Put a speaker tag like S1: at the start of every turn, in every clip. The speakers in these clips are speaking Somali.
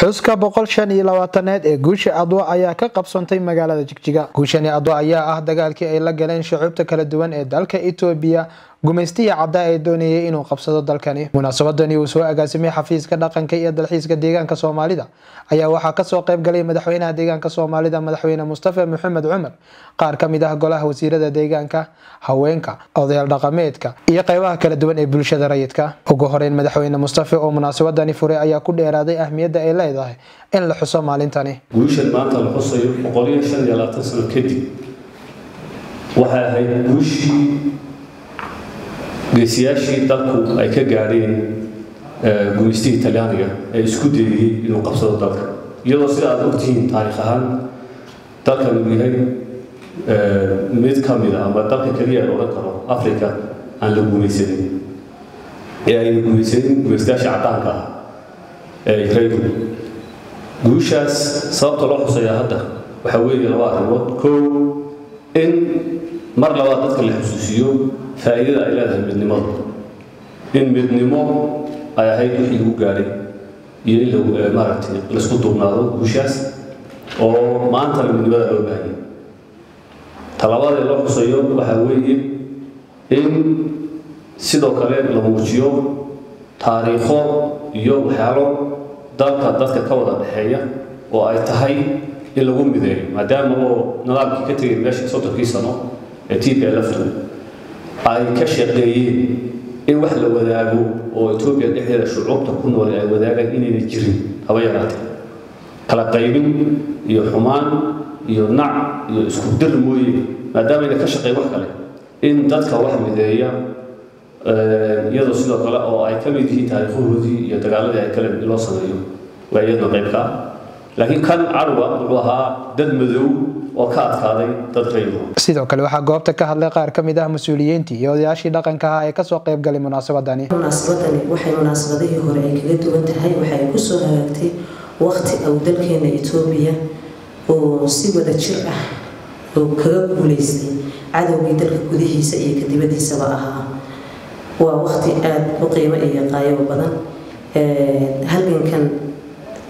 S1: xuska boqol shan iyo labaataneed ee guusha adwa ayaa ka qabsantay magaalada jigjiga. Guushani adwa ayaa ah dagaalkii ay la galeen shucuubta kala duwan ee dalka etoobiya gumaystihii caddaa ee doonayay inuu qabsado dalkani. Munaasabadani uu soo agaasimay xafiiska dhaqanka iyo dalxiiska deegaanka soomaalida. Ayaa waxaa ka soo qayb galay madaxweynaha deegaanka soomaalida madaxweyne mustafa maxamed cumar qaar ka mid ah golaha wasiirada deegaanka haweenka odayaal dhaqameedka iyo qeybaha kala duwan ee bulshada rayidka. Ugu horeyn madaxweyne mustafa oo munaasabadani furay ayaa ku dheeraaday ahmiyadda ay leedahay in la xuso maalintani.
S2: Guushan maanta la xusayo boqoliyo shan iyo labaatan sano kadib waxay ahayd guushii geesiyaashii dalku ay ka gaadheen gumaystihii talyaaniga ee isku dayayey inuu qabsado dalka. Iyadoo sida aad ogtihiin taariikh ahaan dalkan uu yahay mid ka mid a ama dalka keliya odhan karo africa aan la gumaysanin ee ayna gumaysanin gumaystayaasha caddaanka ah ee raydu guushaas sababta loo xusayaa hadda waxaa weeye laba arrimood. Kow in mar labaad dadka la xusuusiyo faa'iidada ay leedahay midnimadu in midnimo ay ahayd wixii lagu gaadhay iyo in maaragtay la isku duubnaado guushaas oo maantana midnimada loo baahanya talabaadee loo xusayo waxaa weeye in sidoo kale la muujiyo taariikho iyo waxyaalo dalka dadka ka wada dhexeeya oo ay tahay in lagu mideeyo maadaama oo nidaamkii ka tegay meesha soddonkii sano ee t p lftu ay ka shaqeeyeen in wax la wadaago oo etoobiya dhexdeeda shucuubta ku nool ay wadaagaan inayna jirin. Haba yaraatee? Kala qaybin iyo xumaan iyo nac iyo isku dir mooye maadaama ayna ka shaqeyn wax kale. In dadka wax mideeya iyadoo sidoo kale oo ay ka mid yihiin taariikhahoodii iyo dagaaladii ay kale loo sameeyo waa iyadna qaybka ah. Laakiin kan cadwa wuxuu ahaa dad madow oo ka adkaaday dad raydo
S1: sidoo kale waxaa goobta ka hadlay qaar ka mid ah mas'uuliyiintii iyo odayaashii dhaqanka ahaa ee ka soo qayb galay munaasabadani.
S3: Munaasabadani waxay munaasabadihii hore ay kaga duwan tahay waxay ku soo hagaagtay waqti uu dalkeena etoobiya oo si wada jir ah oo kaga guulaystay cadowgii dalka gudihiisa iyo ka dibadiisaba ahaa. Waa waqti aada u qiimo iyo qaayo badan. Halgankan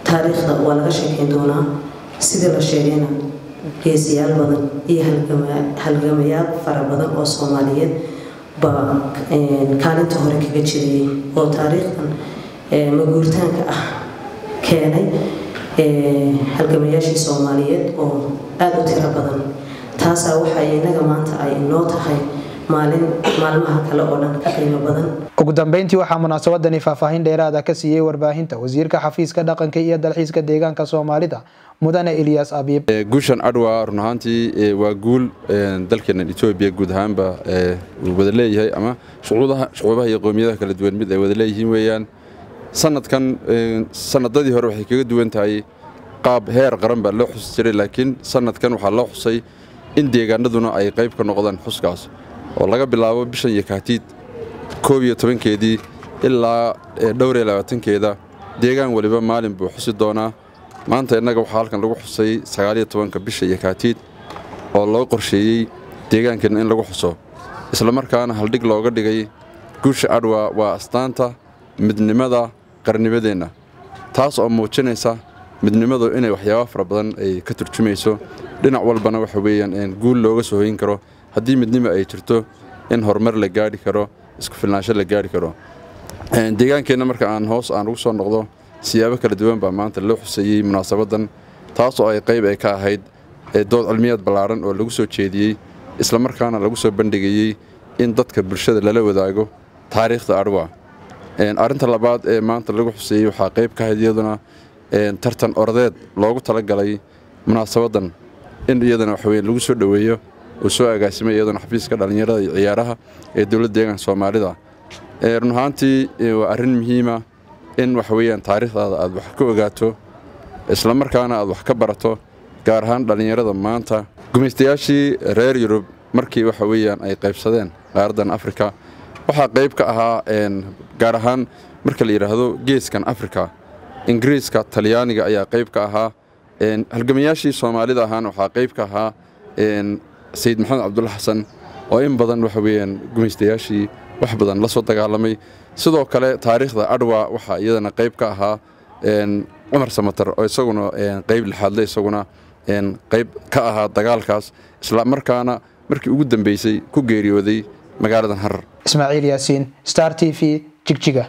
S3: taariikhda waa laga sheekeyn doonaa sidii la sheegayna geesiyaal badan iyo halgamayaal fara badan oo soomaaliyeed baa kaalinta hore kaga jirayay oo taariikhdan maguurtaanka ah keenay halgamayaashii soomaaliyeed oo aada u tiro badan. Taasaa waxa inaga maanta ay inoo tahay maalmaha kale oo dhan ka qiimo badan.
S1: Ugu dambeyntii waxaa munaasabadani faahfaahin dheeraada ka siiyey warbaahinta wasiirka xafiiska dhaqanka iyo dalxiiska deegaanka soomaalida mudane eliyas abiib.
S4: Guushan adwa run ahaantii waa guul dalkeena etoobiya guud ahaanba uu wada leeyahay ama shucuubaha iyo qowmiyadaha kala duwan mid ay wada leeyihiin weeyaan. Sanadkan sanadadii hore waxay kaga duwan tahay qaab heer qaran baa loo xusi jiray laakiin sanadkan waxaa loo xusay in deegaanaduna ay qayb ka noqdaan xuskaas oo laga bilaabo bishan iyo kaatiid koob iyo tobankeedii ilaa dhowr iyo labaatankeeda. Deegaan weliba maalin buu xusi doonaa. Maanta innaga waxaa halkan lagu xusay sagaaliyo tobanka bisha iyo kaatiid oo loo qorsheeyey deegaankeenna in lagu xuso. Islamarkaana haldhig looga dhigay guusha adwa waa astaanta midnimada qarnimadeenna taas oo muujinaysa midnimadu inay waxyaaba fara badan ay ka turjumayso. Dhinac walbana waxa weeyaan guul looga soo hoyin karo haddii midnimo ay jirto in horumar la gaadhi karo isku filnaansho la gaadhi karo deegaankeenna marka aan hoos aan ugu soo noqdo siyaabo kala duwan baa maanta loo xuseeyey munaasabadan taas oo ay qayb ay ka ahayd dood cilmiyaad ballaaran oo lagu soo jeediyey islamarkaana lagu soo bandhigayey in dadka bulshada lala wadaago taariikhda adhwa arrinta labaad ee maanta lagu xuseeyey waxaa qayb ka ahayd iyaduna tartan ordeed loogu talagalay munaasabadan in iyadana waxaweye lagu soo dhoweeyo uu soo agaasimay iyaduna xafiiska dhallinyarada iyo ciyaaraha ee dowladda deegaanka soomaalida. Run ahaantii waa arrin muhiima in waxa weeyaan taariikhdaada aad wax ka ogaato islamarkaana aad wax ka barato gaar ahaan dhallinyarada maanta. Gumaystayaashii reer yurub markii waxa weeyaan ay qaybsadeen qaaraddan afrika waxaa qayb ka ahaa gaar ahaan marka la yidhaahdo geeskan afrika. Ingiriiska talyaaniga ayaa qayb ka ahaa halgamayaashii soomaalida ahaana waxaa qayb ka ahaa sayid maxamed cabdulla xasan oo in badan waxa weeyaan gumaystayaashii wax badan la soo dagaalamay. Sidoo kale taariikhda adwa waxaa iyadana qayb ka ahaa cumar samatar oo isaguna qayb lixaadle isaguna qayb ka ahaa dagaalkaas. Isla markaana markii ugu dambeysay ku geeriyooday magaaladan harar
S1: ismaaciil yaasiin star t v jigjiga